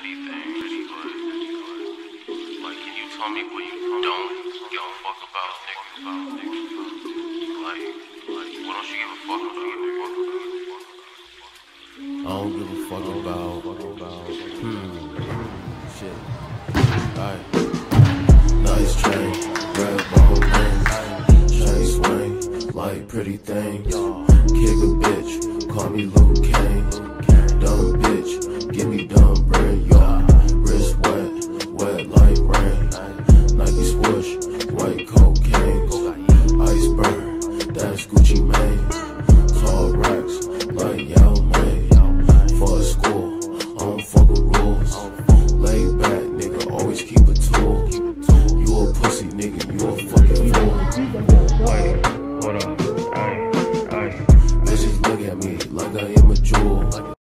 pretty thing. Like, can you tell me what you don't give a fuck about, nigga? Like, like, don't you give a fuck about, nigga? I don't give a fuck about. Hmm. Shit. Alright. Nice chain, red ball rings, chain swing, like pretty things. Kick a bitch, call me Luke Kane. Dumb bitch, like rain. Nike swoosh, white cocaine. Iceberg, that's Gucci Mane. Tall racks, like Yao Ming. For school, I don't fuck with rules. Lay back, nigga, always keep a tool. You a pussy, nigga, you a fucking fool. Wait, hold up. Aye, aye. Bitches look at me like I am a jewel.